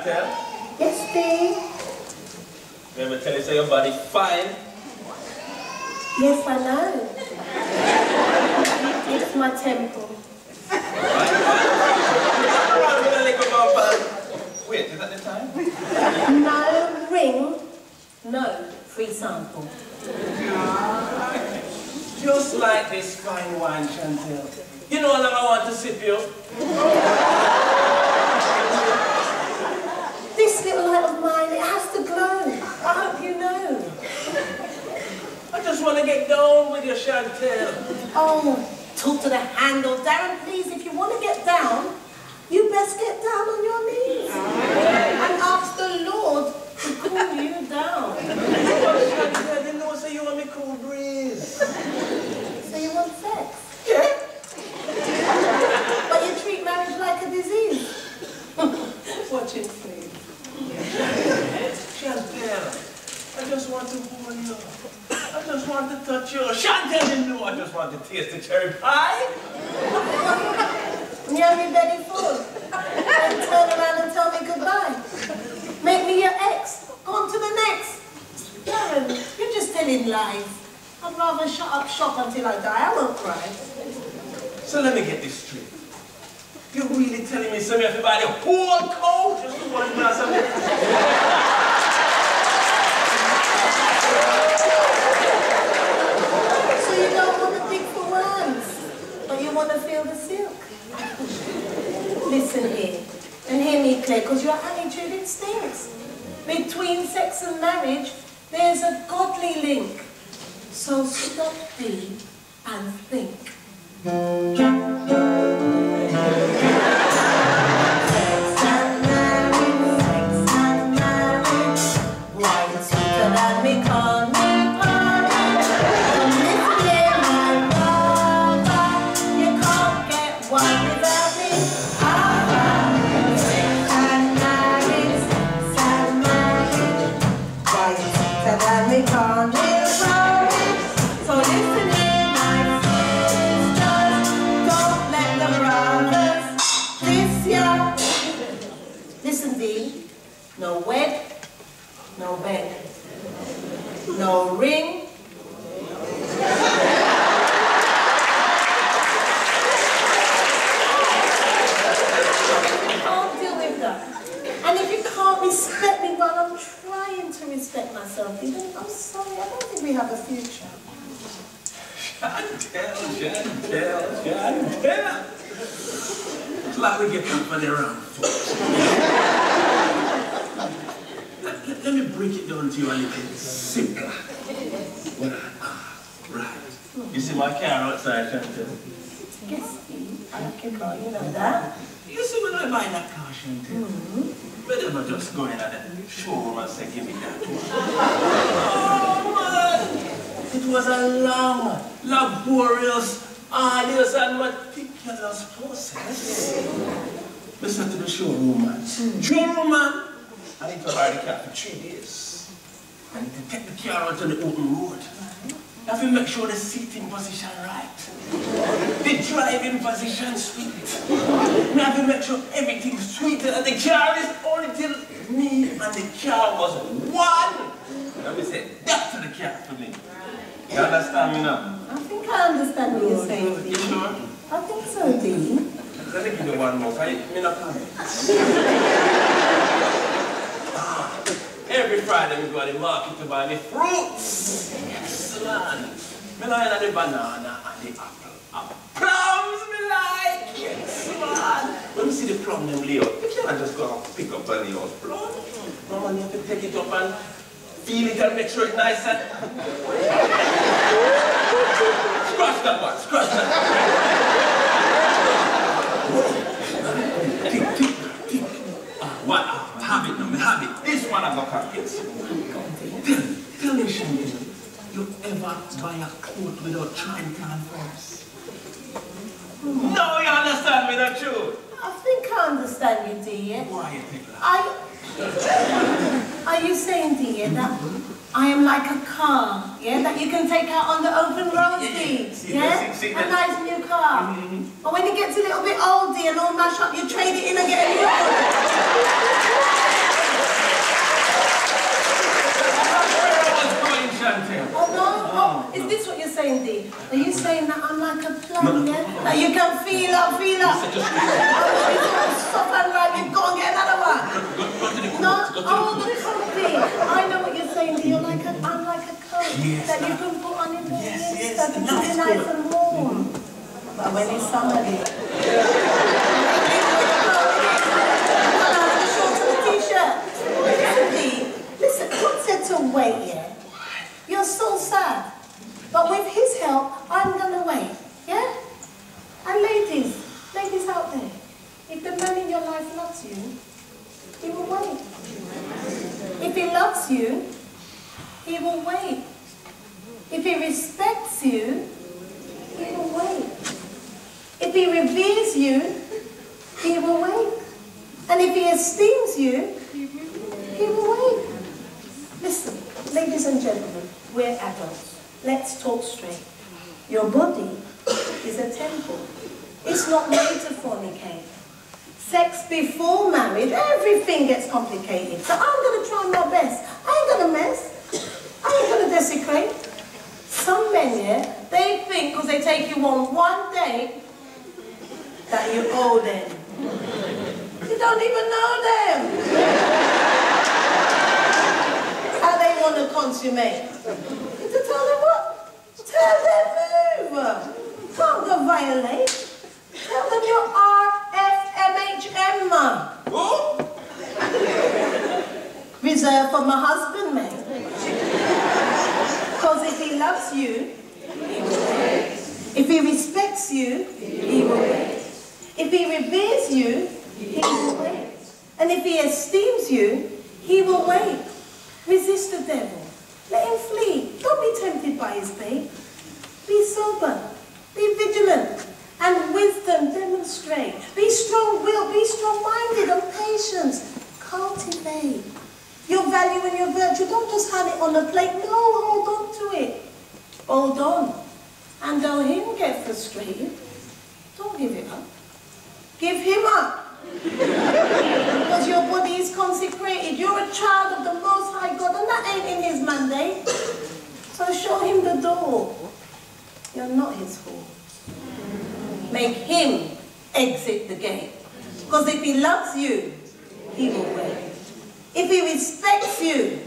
Chantel? Yes, Dee. Remember tell you say your body fine? Yes, I know. it's my temple. Wait, is that the time? No ring, no free sample. Just like this fine wine, Chantel. You know how long I want to sip you? This little light of mine, it has to glow. I hope you know. I just want to get down with you, Chantel. Oh, talk to the handle. Darren, please, if you want to get down, you best get down on your knees. And ask the Lord to cool you down. Chantel, you know, say you want me cool breeze. So you want sex? Yeah? But you treat marriage like a disease. Watch it, please. Chantel, I just want to hold you. I just want you. Chantel, you know I just want to taste the cherry pie. Your belly full. Then turn around and tell me goodbye. Make me your ex. Go on to the next. Darren, you're just telling lies. I'd rather shut up shop until I die. I won't cry. So let me get this straight. You're really telling me something buy the whole coat just one glass of milk? So you don't want to dig for worms, but you want to feel the silk. Listen here, and hear me clear, because your attitude, it stinks. Between sex and marriage, there's a godly link. So stop be and think. No wed, no bed, no ring. Can't deal with that. And if you can't respect me while I'm trying to respect myself, then I'm sorry, I don't think we have a future. Chantel, Chantel, Chantel. It's like we get company around folks. let, let- let me break it down to you a little simpler. I right. You see my car outside, Chantel? Yes, I like your car, you know that. You see when I buy that car, Chantel? Mm-hmm. But never just go in at the showroom and say, give me that one. Oh, man. It was a long, laborious, arduous, and meticulous process. Listen to the showroom man. Mm. Showroom man, I need to hire the car for three days. I need to take the car out on the open road. I have to make sure the seating position right. The driving position sweet. I have to make sure everything's sweet and the car is only till me and the car was one. Let me say that to the car for me. You understand me now? I think I understand what you're saying, You sure? I think so, Dee. Let me give you one more. Can you, me not? Every we go to the market to buy the fruits. Yes, man. Me like the banana and the apple. And plums me like. Yes, man. When you see the plum them lay out, you can't just go and pick up any old plum. No, man, you have to take it up and feel it and make sure it's nice and... Scratch that one, scratch that. Tick, tick, tick. Ah, what? Ah, have it now, me have it. This one I got you ever buy a coat without trying it on first? No, you understand me, not true? I think I understand you, dear. Why you think that? I, are you saying, dear, that I am like a car, yeah, that you can take out on the open road, Yeah, dear, See, yeah? see, see a nice new car. Mm-hmm. But when it gets a little bit old, dear, and all mashed up, you trade it in and get a new one. this what you're saying, Dee? Are you saying that I'm like a plum. That you can feel up, feel up? Stop and run, you've got to get another one. No, oh, this one, Dee. I know what you're saying, Dee. You're like a, I'm like a coat yes, that you can put on in the yes, yes, that is nice and warm. But when it's summer, Dee. Loves you, he will wait. If he loves you, he will wait. If he respects you, he will wait. If he reveres you, he will wait. And if he esteems you, he will wait. Listen, ladies and gentlemen, we're adults. Let's talk straight. Your body is a temple. It's not made to fornicate. Sex before marriage, everything gets complicated. So I'm going to try my best. I ain't going to mess. I ain't going to desecrate. Some men, yeah, they think because they take you on one date that you owe them. You don't even know them. How they want to consummate. To tell them what? Tell them move. Can't go violate. Tell them you're RFMHM. Who? Reserved uh, for my husband, man. Because if he loves you, he will wait. If he respects you, he will wait. If he reveres you, he will wait. And if he esteems you, he will wait. Resist the devil. Let him flee. Don't be tempted by his bait. Be sober. Be vigilant. And wisdom demonstrate. Be strong-willed. Be strong-minded and patient. Cultivate. Your value and your virtue. Don't just have it on a plate. No, hold on to it. Hold on. And though him get frustrated, don't give it up. Give him up. because your body is consecrated. You're a child of the Most High God, and that ain't in his mandate. So show him the door. You're not his fool. Make him exit the game. Because if he loves you, he will wait. If he respects you,